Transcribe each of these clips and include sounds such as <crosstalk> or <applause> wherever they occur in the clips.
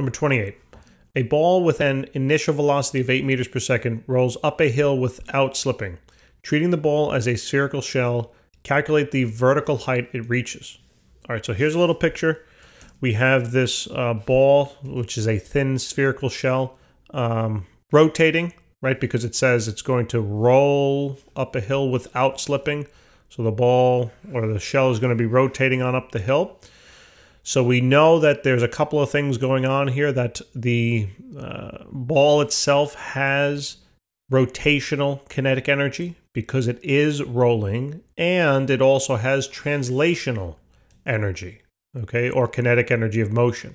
Number 28. A ball with an initial velocity of 8 meters per second rolls up a hill without slipping. Treating the ball as a spherical shell, calculate the vertical height it reaches. All right, so here's a little picture. We have this uh, ball, which is a thin spherical shell, um, rotating, right? Because it says it's going to roll up a hill without slipping. So the ball or the shell is going to be rotating on up the hill. So we know that there's a couple of things going on here that the uh, ball itself has rotational kinetic energy because it is rolling and it also has translational energy, okay, or kinetic energy of motion.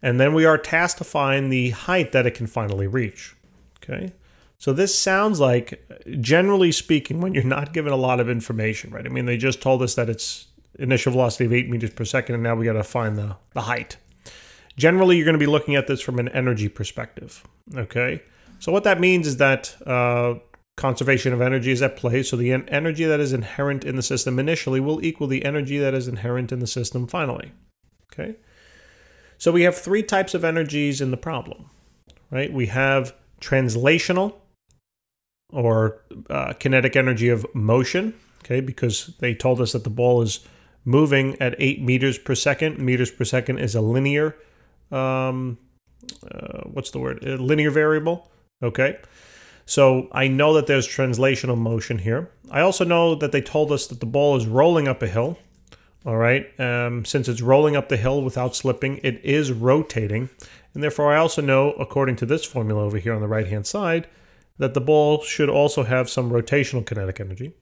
And then we are tasked to find the height that it can finally reach, okay? So this sounds like, generally speaking, when you're not given a lot of information, right? I mean, they just told us that it's initial velocity of 8 meters per second, and now we got to find the, the height. Generally, you're going to be looking at this from an energy perspective, okay? So what that means is that uh, conservation of energy is at play, so the energy that is inherent in the system initially will equal the energy that is inherent in the system finally, okay? So we have three types of energies in the problem, right? We have translational, or uh, kinetic energy of motion, okay, because they told us that the ball is moving at 8 meters per second. Meters per second is a linear, um, uh, what's the word? A linear variable, okay. So I know that there's translational motion here. I also know that they told us that the ball is rolling up a hill, all right. Um, since it's rolling up the hill without slipping, it is rotating. And therefore, I also know, according to this formula over here on the right-hand side, that the ball should also have some rotational kinetic energy.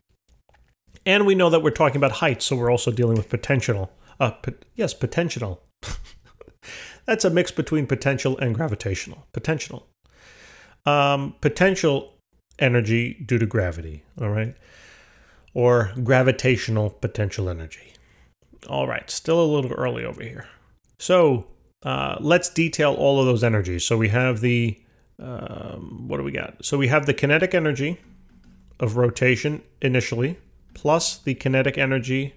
And we know that we're talking about height, so we're also dealing with potential. Uh, yes, potential. <laughs> That's a mix between potential and gravitational. Potential. Um, potential energy due to gravity, all right? Or gravitational potential energy. All right, still a little early over here. So uh, let's detail all of those energies. So we have the um, what do we got? So we have the kinetic energy of rotation initially, plus the kinetic energy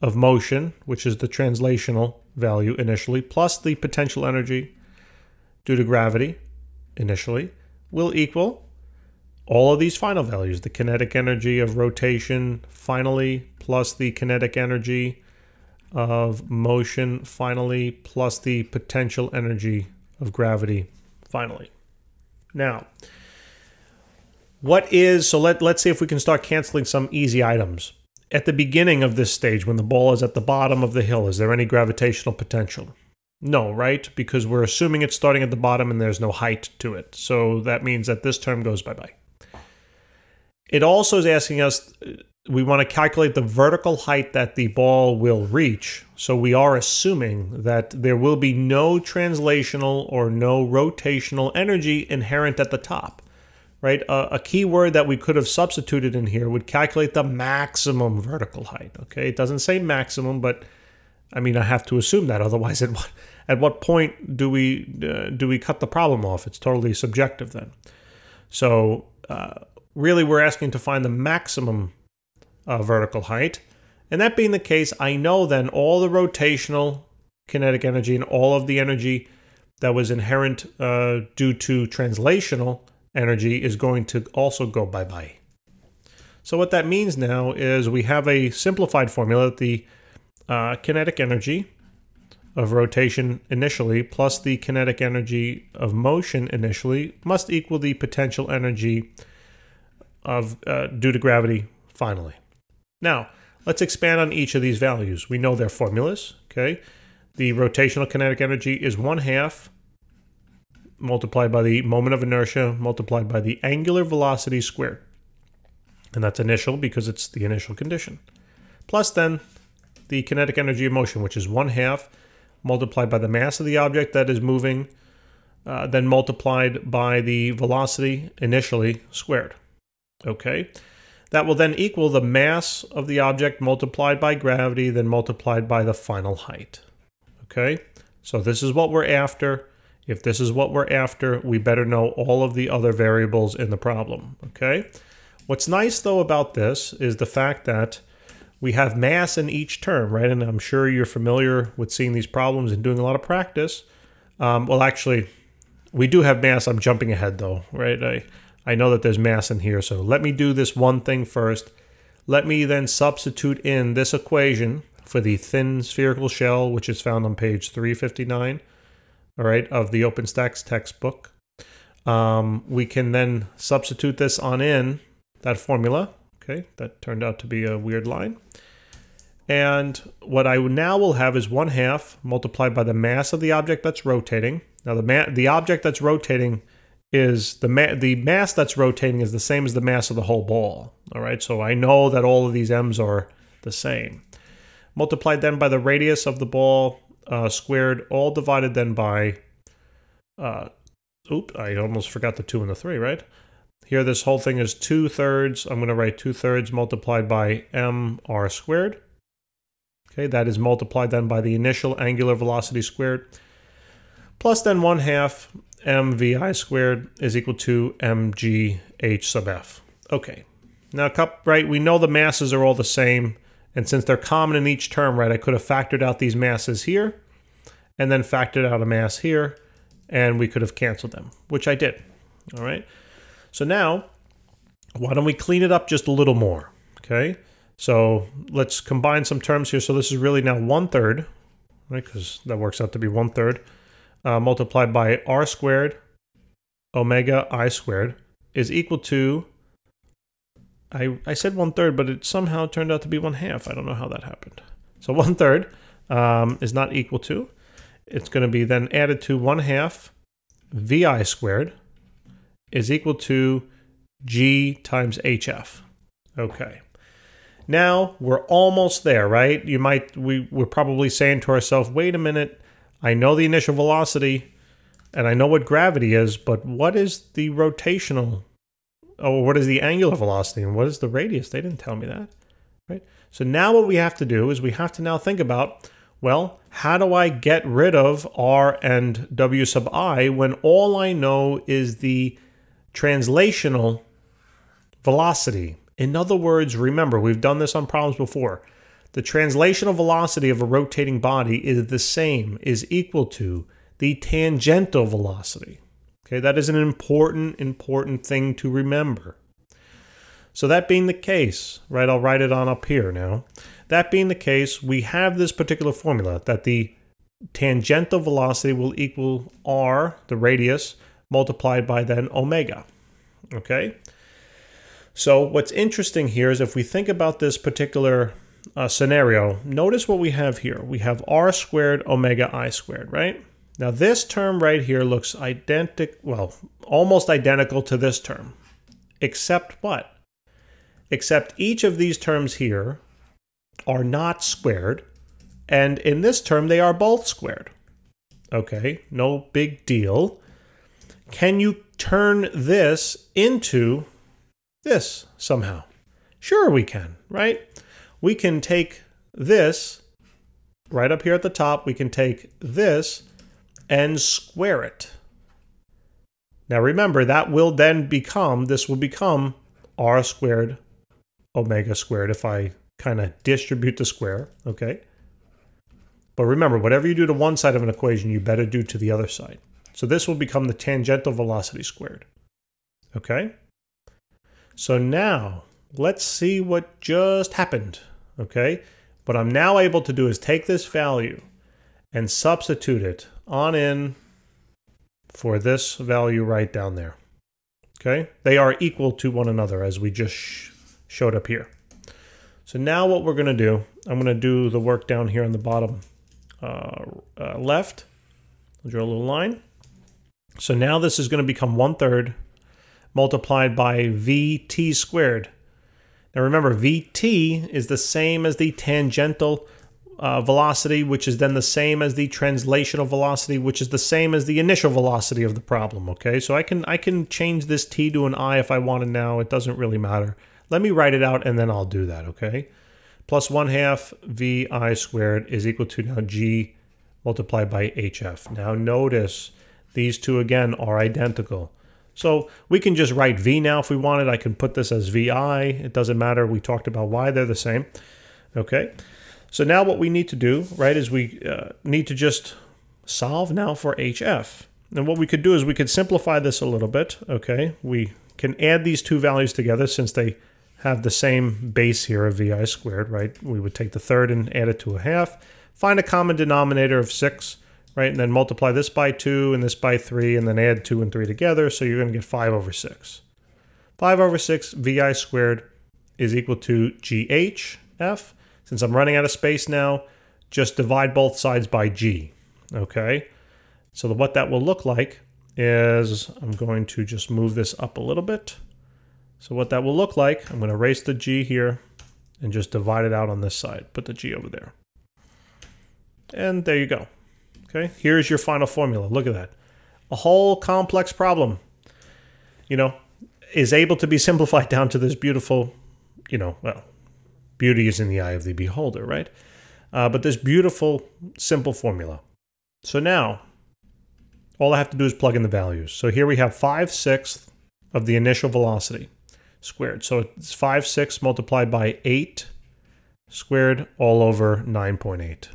of motion, which is the translational value initially, plus the potential energy due to gravity initially, will equal all of these final values the kinetic energy of rotation finally, plus the kinetic energy of motion finally, plus the potential energy of gravity finally. Now, what is, so let, let's see if we can start canceling some easy items. At the beginning of this stage, when the ball is at the bottom of the hill, is there any gravitational potential? No, right? Because we're assuming it's starting at the bottom and there's no height to it. So that means that this term goes bye-bye. It also is asking us, uh, we want to calculate the vertical height that the ball will reach. So we are assuming that there will be no translational or no rotational energy inherent at the top, right? A, a, key word that we could have substituted in here would calculate the maximum vertical height, okay? It doesn't say maximum, but I mean, I have to assume that. Otherwise, <laughs> at what, at what point do we, uh, do we cut the problem off? It's totally subjective then. So uh, really, we're asking to find the maximum uh, vertical height. And that being the case, I know then all the rotational kinetic energy and all of the energy that was inherent uh, due to translational energy is going to also go bye-bye. So what that means now is we have a simplified formula that the uh, kinetic energy of rotation initially plus the kinetic energy of motion initially must equal the potential energy of uh, due to gravity finally. Now, let's expand on each of these values. We know their formulas, okay? The rotational kinetic energy is 1 half multiplied by the moment of inertia multiplied by the angular velocity squared. And that's initial because it's the initial condition. Plus then the kinetic energy of motion, which is 1 half multiplied by the mass of the object that is moving, uh, then multiplied by the velocity initially squared. Okay, that will then equal the mass of the object multiplied by gravity, then multiplied by the final height. Okay, so this is what we're after. If this is what we're after, we better know all of the other variables in the problem. Okay, what's nice though about this is the fact that we have mass in each term, right? And I'm sure you're familiar with seeing these problems and doing a lot of practice. Um, well, actually, we do have mass. I'm jumping ahead though, right? I, I know that there's mass in here. So let me do this one thing first. Let me then substitute in this equation for the thin spherical shell, which is found on page 359, all right, of the OpenStax textbook. Um, we can then substitute this on in that formula. Okay, that turned out to be a weird line. And what I now will have is 1 half multiplied by the mass of the object that's rotating. Now the the object that's rotating is the ma the mass that's rotating is the same as the mass of the whole ball. All right, so I know that all of these m's are the same. Multiplied then by the radius of the ball uh, squared, all divided then by. Uh, oop, I almost forgot the two and the three, right? Here, this whole thing is two thirds. I'm going to write two thirds multiplied by mr squared. Okay, that is multiplied then by the initial angular velocity squared. Plus then 1 half mvi squared is equal to mgh sub f. Okay, now cup right, we know the masses are all the same. And since they're common in each term, right, I could have factored out these masses here and then factored out a mass here and we could have canceled them, which I did. All right. So now, why don't we clean it up just a little more? Okay. So let's combine some terms here. So this is really now one third, right? Because that works out to be one third uh, multiplied by r squared omega i squared is equal to I, I said one third, but it somehow turned out to be one half. I don't know how that happened. So one third um, is not equal to. It's going to be then added to one half vi squared is equal to g times hf. Okay. Now we're almost there, right? You might we we're probably saying to ourselves, wait a minute, I know the initial velocity and I know what gravity is, but what is the rotational oh what is the angular velocity and what is the radius? They didn't tell me that. Right? So now what we have to do is we have to now think about well, how do I get rid of r and w sub i when all I know is the translational velocity? In other words, remember, we've done this on problems before. The translational velocity of a rotating body is the same, is equal to the tangential velocity. Okay, that is an important, important thing to remember. So that being the case, right, I'll write it on up here now. That being the case, we have this particular formula that the tangential velocity will equal r, the radius, multiplied by then omega. Okay? So what's interesting here is if we think about this particular uh, scenario, notice what we have here. We have r squared omega i squared, right? Now this term right here looks identical, well, almost identical to this term, except what? Except each of these terms here are not squared, and in this term they are both squared. Okay, no big deal. Can you turn this into this somehow? Sure we can, right? we can take this right up here at the top, we can take this and square it. Now remember, that will then become, this will become r squared omega squared if I kind of distribute the square, okay? But remember, whatever you do to one side of an equation, you better do to the other side. So this will become the tangential velocity squared, okay? So now, let's see what just happened okay? What I'm now able to do is take this value and substitute it on in for this value right down there. Okay, they are equal to one another as we just sh showed up here. So now what we're going to do, I'm going to do the work down here on the bottom uh, uh, left. I'll draw a little line. So now this is going to become one third multiplied by vt squared. Now remember, Vt is the same as the tangential uh, velocity, which is then the same as the translational velocity, which is the same as the initial velocity of the problem, okay? So I can, I can change this t to an i if I want to now. It doesn't really matter. Let me write it out and then I'll do that, okay? Plus 1 half vi squared is equal to now g multiplied by hf. Now notice these two again are identical. So we can just write V now if we wanted. I can put this as VI. It doesn't matter. We talked about why they're the same. Okay. So now what we need to do, right, is we uh, need to just solve now for HF. And what we could do is we could simplify this a little bit, okay? We can add these two values together since they have the same base here of vi squared, right? We would take the third and add it to a half, find a common denominator of 6, right? And then multiply this by 2 and this by 3, and then add 2 and 3 together, so you're going to get 5 over 6. 5 over 6 vi squared is equal to GHF. Since I'm running out of space now, just divide both sides by G, okay? So what that will look like is, I'm going to just move this up a little bit. So what that will look like, I'm going to erase the G here and just divide it out on this side. Put the G over there. And there you go. Okay, here's your final formula. Look at that. A whole complex problem, you know, is able to be simplified <laughs> down to this beautiful, you know, well, beauty is in the eye of the beholder, right? Uh, but this beautiful, simple formula. So now, all I have to do is plug in the values. So here we have 5 sixths of the initial velocity squared. So it's 5 6 multiplied by 8 squared all over 9.8.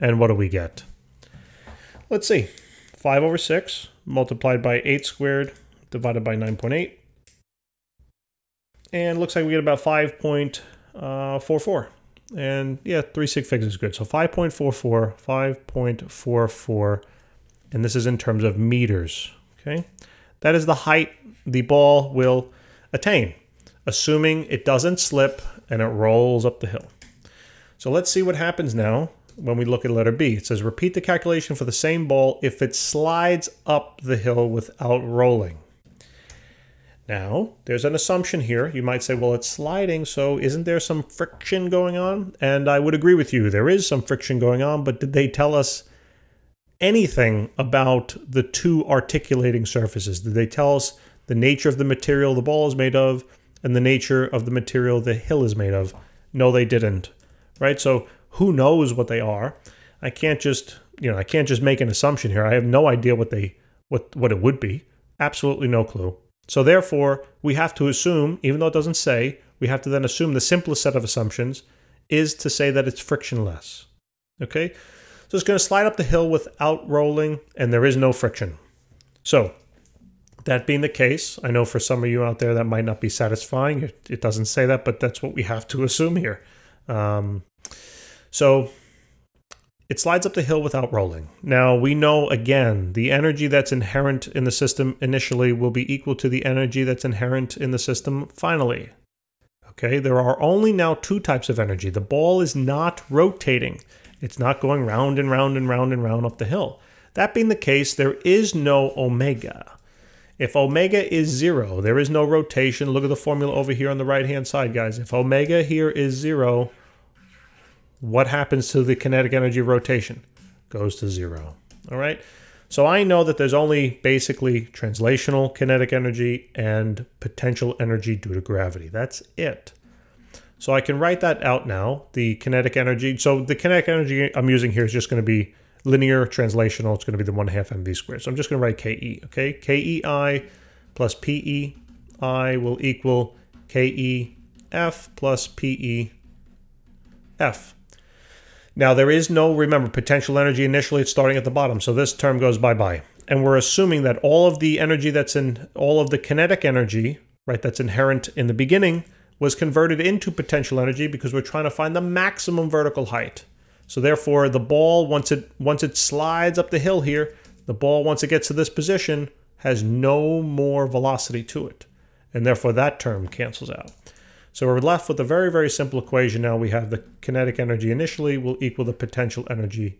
And what do we get? Let's see. 5 over 6 multiplied by 8 squared divided by 9.8. And looks like we get about Uh, 5.44. And yeah, 3 sig figs is good. So 5.44, 5.44. And this is in terms of meters. Okay. That is the height the ball will attain, assuming it doesn't slip and it rolls up the hill. So let's see what happens now when we look at letter B. It says repeat the calculation for the same ball if it slides up the hill without rolling. Now, there's an assumption here. You might say, well, it's sliding, so isn't there some friction going on? And I would agree with you. There is some friction going on, but did they tell us anything about the two articulating surfaces? Did they tell us the nature of the material the ball is made of, and the nature of the material the hill is made of. No, they didn't. Right? So who knows what they are? I can't just, you know, I can't just make an assumption here. I have no idea what they what what it would be. Absolutely no clue. So therefore, we have to assume, even though it doesn't say, we have to then assume the simplest set of assumptions is to say that it's frictionless. Okay? So it's going to slide up the hill without rolling, and there is no friction. So that being the case, I know for some of you out there that might not be satisfying. It, doesn't say that, but that's what we have to <laughs> assume here. Um, so it slides up the hill without rolling. Now we know again the energy that's inherent in the system initially will be equal to the energy that's inherent in the system finally. Okay, there are only now two types of energy. The ball is not rotating. It's not going round and round and round and round up the hill. That being the case, there is no omega. If omega is zero, there is no rotation. Look at the formula over here on the right hand side, guys. If omega here is zero, what happens to the kinetic energy of rotation? Goes to zero. All right. So I know that there's only basically translational kinetic energy and potential energy due to gravity. That's it. So I can write that out now. The kinetic energy. So the kinetic energy I'm using here is just going to be linear translational, it's going to be the 1 half mv squared. So I'm just going to write ke, okay? kei plus pei will equal kef plus pef. Now there is no, remember, potential energy initially, it's starting at the bottom, so this term goes bye-bye. And we're assuming that all of the energy that's in, all of the kinetic energy, right, that's inherent in the beginning, was converted into potential energy because we're trying to find the maximum vertical height. So therefore, the ball, once it, once it slides up the hill here, the ball, once it gets to this position, has no more velocity to it. And therefore, that term cancels out. So we're left with a very, very simple equation now. We have the kinetic energy initially will equal the potential energy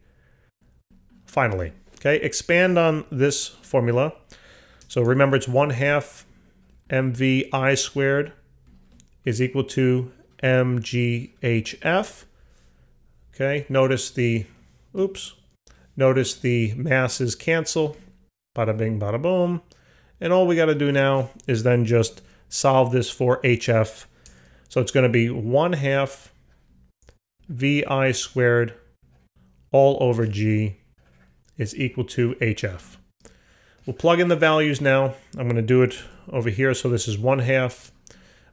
finally. Okay, expand on this formula. So remember, it's 1 half mvi squared is equal to mghf. Okay, notice the, oops, notice the masses cancel, bada bing, bada boom. And all we got to do now is then just solve this for HF. So it's going to be 1 half VI squared all over G is equal to HF. We'll plug in the values now. I'm going to do it over here. So this is 1 half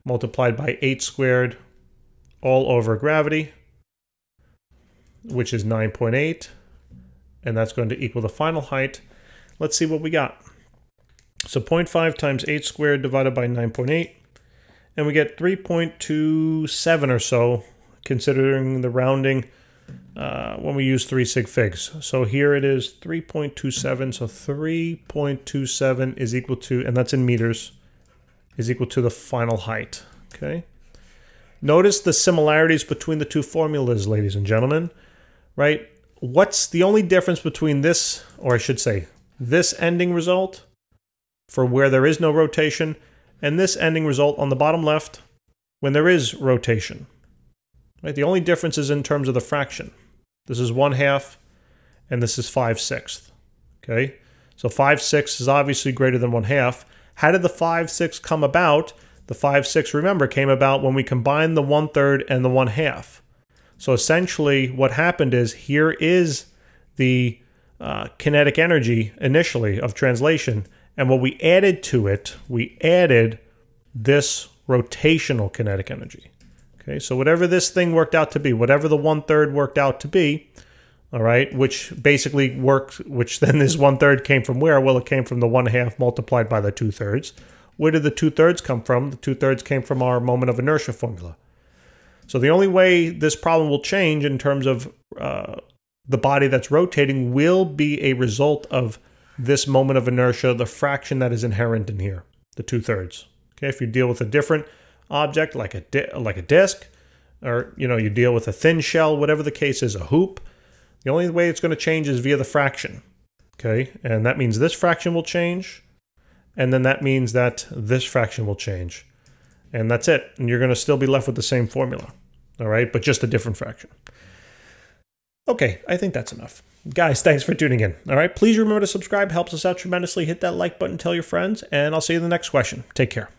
multiplied by 8 squared all over gravity which is 9.8, and that's going to equal the final height. Let's see what we got. So 0.5 times 8 squared divided by 9.8, and we get 3.27 or so, considering the rounding uh, when we use 3 sig figs. So here it is 3.27, so 3.27 is equal to, and that's in meters, is equal to the final height, okay? Notice the similarities between the two formulas, ladies and gentlemen, right? What's the only difference between this, or I should say, this ending result for where there is no rotation, and this ending result on the bottom left when there is rotation. Right? The only difference is in terms of the fraction. This is 1 half, and this is 5 sixths. Okay? So 5 sixths is obviously greater than 1 half. How did the 5 sixths come about? The 5 6 remember, came about when we combined the 1 third and the 1 half. So essentially, what happened is here is the uh, kinetic energy initially of translation. And what we added to it, we added this rotational kinetic energy. Okay, so whatever this thing worked out to be, whatever the one third worked out to be, all right, which basically worked, which then this one third came from where? Well, it came from the one half multiplied by the two thirds. Where did the two thirds come from? The two thirds came from our moment of inertia formula. So the only way this problem will change in terms of uh, the body that's rotating will be a result of this moment of inertia, the fraction that is inherent in here, the two thirds. Okay, if you deal with a different object like a like a disc, or you know you deal with a thin shell, whatever the case is, a hoop, the only way it's going to change is via the fraction. Okay, and that means this fraction will change, and then that means that this fraction will change. And that's it. And you're going to still be left with the same formula. All right, but just a different fraction. Okay, I think that's enough. Guys, thanks for tuning in. All right, please remember to subscribe. Helps us out tremendously. Hit that like button, tell your friends, and I'll see you in the next question. Take care.